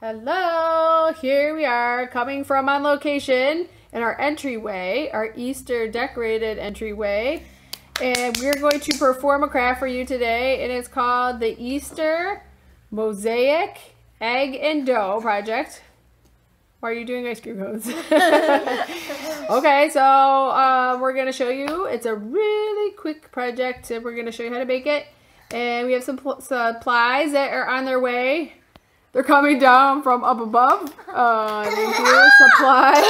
Hello, here we are coming from on location in our entryway, our Easter decorated entryway. And we're going to perform a craft for you today, and it's called the Easter Mosaic Egg and Dough Project. Why are you doing ice cream cones? okay, so uh, we're going to show you. It's a really quick project, and we're going to show you how to make it. And we have some supplies that are on their way. They're coming down from up above. Uh, here's supplies.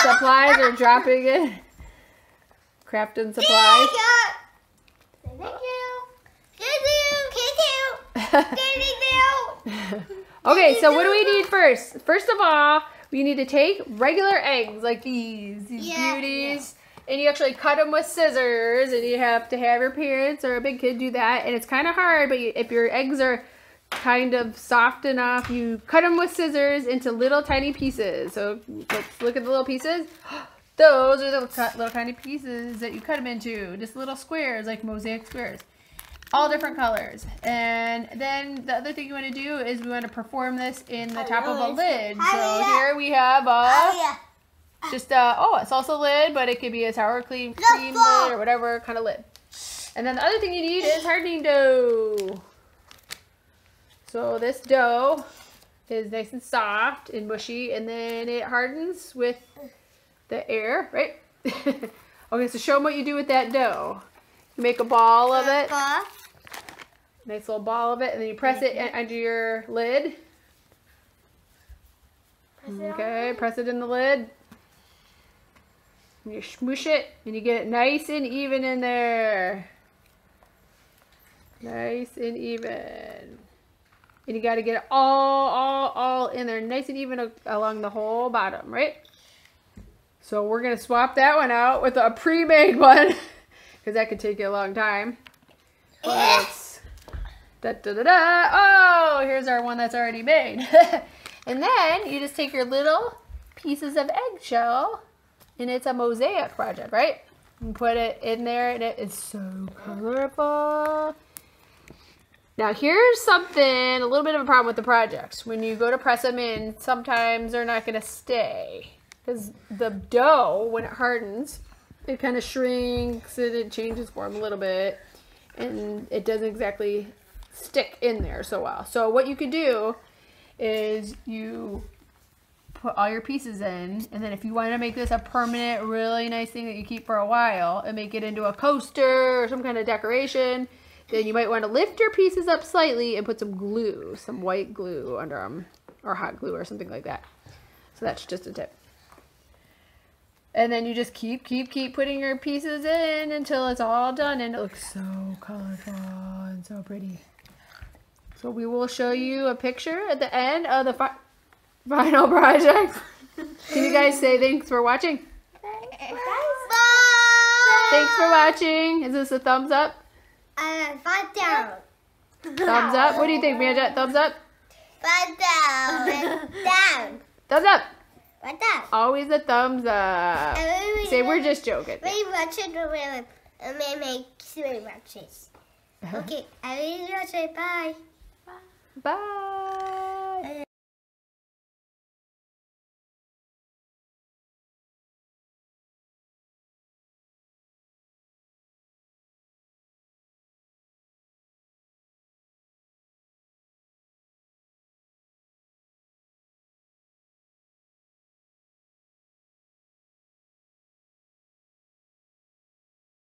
Supplies are dropping it. Crafting supplies. Thank you. Thank you. okay, so what do we need first? First of all, we need to take regular eggs like these, these Yeah, beauties. And you actually cut them with scissors, and you have to have your parents or a big kid do that. And it's kind of hard, but you, if your eggs are kind of soft enough, you cut them with scissors into little tiny pieces. So let's look at the little pieces. Those are the cut, little tiny pieces that you cut them into, just little squares, like mosaic squares. All different colors. And then the other thing you want to do is we want to perform this in the top of a lid. So here we have a Oh, just uh oh a salsa lid, but it could be a sour cream cream lid or whatever kind of lid. And then the other thing you need is hardening dough. So this dough is nice and soft and mushy, and then it hardens with the air, right? okay, so show them what you do with that dough. You make a ball of it, nice little ball of it, and then you press it Mm-hmm. under your lid. Okay, press it in the lid. And you smoosh it and you get it nice and even in there. Nice and even. And you got to get it all, all, all in there, nice and even along the whole bottom, right? So we're going to swap that one out with a pre-made one because that could take you a long time. Da, da, da, da. Oh, here's our one that's already made. and then you just take your little pieces of eggshell, and it's a mosaic project, right? And put it in there, and it is so colorful. Now, here's something, a little bit of a problem with the projects. When you go to press them in, sometimes they're not going to stay. Because the dough, when it hardens, it kind of shrinks and it changes form a little bit. And it doesn't exactly stick in there so well. So what you could do is you put all your pieces in and then if you want to make this a permanent really nice thing that you keep for a while and make it into a coaster or some kind of decoration then you might want to lift your pieces up slightly and put some glue some white glue under them or hot glue or something like that so that's just a tip and then you just keep keep keep putting your pieces in until it's all done and it looks so colorful and so pretty so we will show you a picture at the end of the fi- final project. Can you guys say thanks for watching? Thanks for watching. Is this a thumbs up? Uh, five down. Thumbs up? What do you think, Manjot? Thumbs up? Five down. down. Thumbs up. Five down. Always a thumbs up. We- Say we're just joking. We watch it and we make three watches. Okay, I will watch it. Bye. Bye.